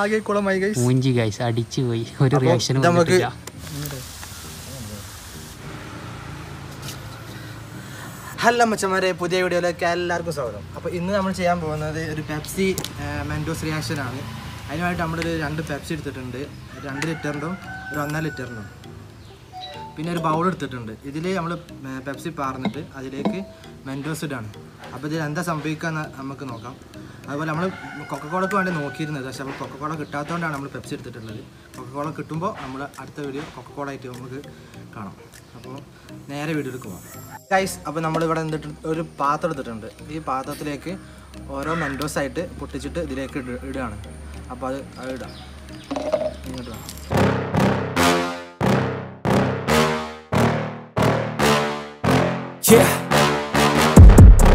ആകെ കുളമായി ഗൈസ് മൂഞ്ചി ഗൈസ് അടിച്ചു പോയി. ഒരു റിയാക്ഷൻ നമുക്ക് ഹലോ മച്ചന്മാരെ പുതിയ വീഡിയോയിലേക്ക് എല്ലാവർക്കും സ്വാഗതം. അപ്പോൾ ഇന്ന് നമ്മൾ ചെയ്യാൻ പോകുന്നത് ഒരു പെപ്സി മെൻഡോസ് റിയാക്ഷൻ ആണ്. അതിനുമായിട്ട് നമ്മളൊരു രണ്ട് പെപ്സി എടുത്തിട്ടുണ്ട്. രണ്ട് ലിറ്ററിന്റെ ഒരു ഒന്നര ലിറ്ററിന്റെ പിന്നെ ഒരു ബൗൾ എടുത്തിട്ടുണ്ട്. ഇതിൽ നമ്മൾ പെപ്സി പാർന്നിട്ട് അതിലേക്ക് മെൻഡോസ് ഇടാണ്. അപ്പോൾ ഇതിൽ എന്താ സംഭവിക്കുമെന്ന് നമുക്ക് നോക്കാം. അതുപോലെ നമ്മൾ കൊക്കക്കോളക്ക് വേണ്ടി നോക്കിയിരുന്നത്. പക്ഷേ നമ്മൾ കൊക്കക്കോള കിട്ടാത്തതുകൊണ്ടാണ് നമ്മൾ പെപ്സി എടുത്തിട്ടുള്ളത്. കൊക്കക്കോള കിട്ടുമ്പോൾ നമ്മൾ അടുത്ത വീഡിയോ കൊക്കക്കോള ആയിട്ട് നമുക്ക് കാണാം. അപ്പോൾ നേരെ വീഡിയോ പോകാം ഗൈസ് അപ്പോൾ നമ്മളിവിടെ എന്തിട്ട് ഒരു പാത്രം എടുത്തിട്ടുണ്ട്. ഈ പാത്രത്തിലേക്ക് ഓരോ മെൻഡോസ് ആയിട്ട് പൊട്ടിച്ചിട്ട് ഇതിലേക്ക് ഇട- ഇടുകയാണ് അപ്പോൾ അത് അത് ഇടാം. ഇങ്ങോട്ട് വേണം Yeah.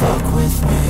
fuck with me.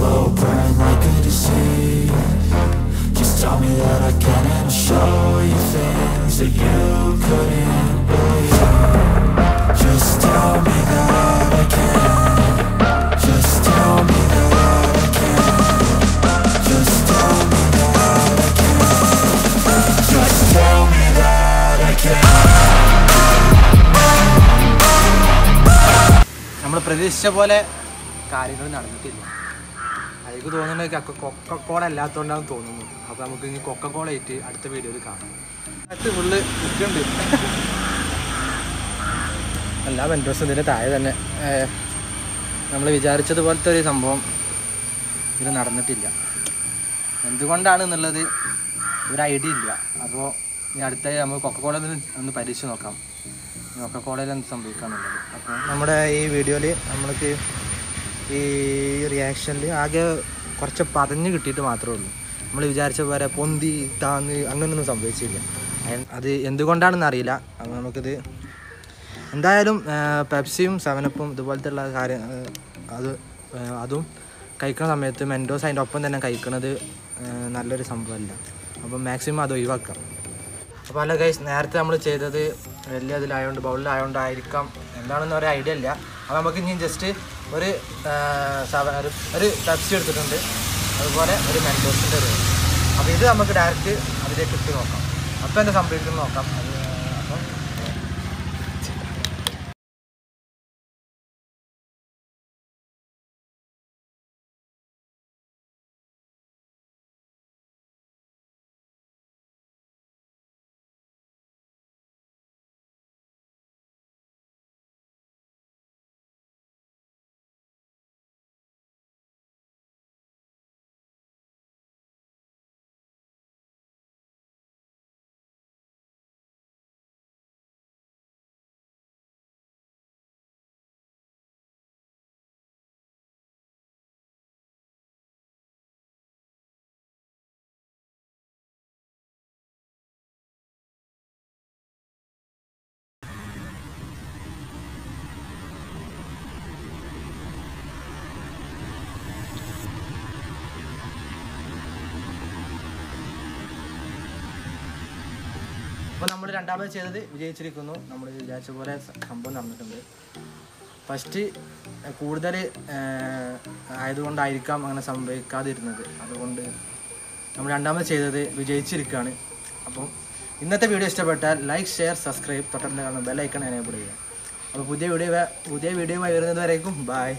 slow burn like a disease Just tell me that I can and I'll show you things that you couldn't believe Just tell me that I can Just tell me നമ്മൾ പ്രതീക്ഷിച്ച പോലെ കാര്യങ്ങൾ നടന്നിട്ടില്ല എനിക്ക് തോന്നുന്നത് കൊക്ക Coca Cola അല്ലാത്തതുകൊണ്ടാണ് തോന്നുന്നു. അപ്പോൾ നമുക്ക് ഇനി കൊക്കക്കോള ആയിട്ട് അടുത്ത വീഡിയോയിൽ കാണാം. ഫുള്ള് നിൽക്കുന്നുണ്ട് എല്ലാ വെൻഡോസും ഇതിന്റെ താഴെ തന്നെ. നമ്മൾ വിചാരിച്ചതുപോലത്തെ ഒരു സംഭവം ഇത് നടന്നിട്ടില്ല. എന്തുകൊണ്ടാണ് എന്നുള്ളത് ഒരു ഐഡിയ ഇല്ല. അപ്പോൾ ഇനി അടുത്ത നമുക്ക് കൊക്കക്കോള ഒന്ന് പരീക്ഷിച്ച് നോക്കാം. കൊക്കക്കോളയിൽ എന്ത് സംഭവിക്കാന്നുള്ളത്. അപ്പോൾ നമ്മുടെ ഈ വീഡിയോയിൽ നമ്മൾക്ക് ഈ റിയാക്ഷനിൽ ആകെ കുറച്ച് പതഞ്ഞ് കിട്ടിയിട്ട് മാത്രമേ ഉള്ളൂ. നമ്മൾ വിചാരിച്ച പോലെ പൊന്തി താന്ന് അങ്ങനെയൊന്നും സംഭവിച്ചില്ല. അത് എന്തുകൊണ്ടാണെന്ന് അറിയില്ല. നമുക്കിത് എന്തായാലും പെപ്സിയും സെവനപ്പും ഇതുപോലത്തെ ഉള്ള കാര്യം അത് അതും കഴിക്കുന്ന സമയത്ത് മെൻഡോസ് അതിന്റെ ഒപ്പം തന്നെ കഴിക്കുന്നത് നല്ലൊരു സംഭവമല്ല. അപ്പം മാക്സിമം അത് ഒഴിവാക്കാം. അപ്പോൾ അല്ല കൈസ് നേരത്തെ നമ്മൾ ചെയ്തത് വലിയ ഇതിലായതുകൊണ്ട് ബൗളിലായതുകൊണ്ടായിരിക്കാം എന്താണെന്ന് ഒരു ഐഡിയ ഇല്ല. അപ്പോൾ നമുക്ക് ഇനി ജസ്റ്റ് ഒരു ഒരു പെപ്സി എടുത്തിട്ടുണ്ട്. അതുപോലെ ഒരു മെൻഡോസിന്റെ ഒരു അപ്പോൾ ഇത് നമുക്ക് ഡയറക്റ്റ് അതിലേക്ക് ഇട്ട് നോക്കാം. അപ്പോൾ എന്താ സംഭവിക്കുന്നത് നോക്കാം. അപ്പോൾ നമ്മൾ രണ്ടാമത് ചെയ്തത് വിജയിച്ചിരിക്കുന്നു. നമ്മൾ വിചാരിച്ച പോലെ സംഭവം നടന്നിട്ടുണ്ട്. ഫസ്റ്റ് കൂടുതൽ ആയതുകൊണ്ടായിരിക്കാം അങ്ങനെ സംഭവിക്കാതിരുന്നത്. അതുകൊണ്ട് നമ്മൾ രണ്ടാമത് ചെയ്തത് വിജയിച്ചിരിക്കുകയാണ് അപ്പോൾ ഇന്നത്തെ വീഡിയോ ഇഷ്ടപ്പെട്ടാൽ ലൈക്ക് ഷെയർ സബ്സ്ക്രൈബ് തൊട്ടടുത്ത് കാണുന്ന ബെല്ലൈക്കൺ എനേബിൾ ചെയ്യുക. അപ്പോൾ പുതിയ വീഡിയോ പുതിയ വീഡിയോ വരുന്നത് വരേക്കും ബായ്